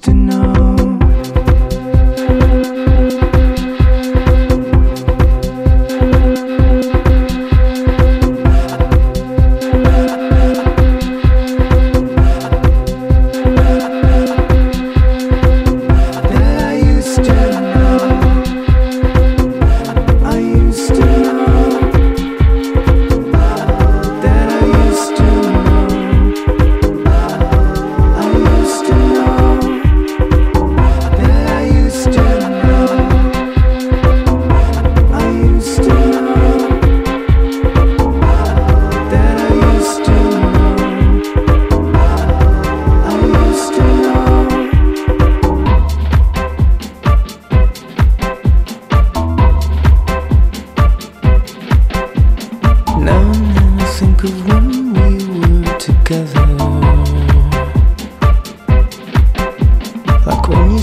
to know.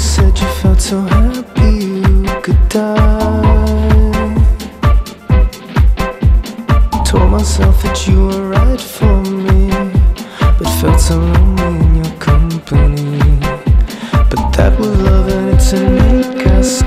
Said you felt so happy you could die. Told myself that you were right for me, but felt so lonely in your company. But that was love and it's a make us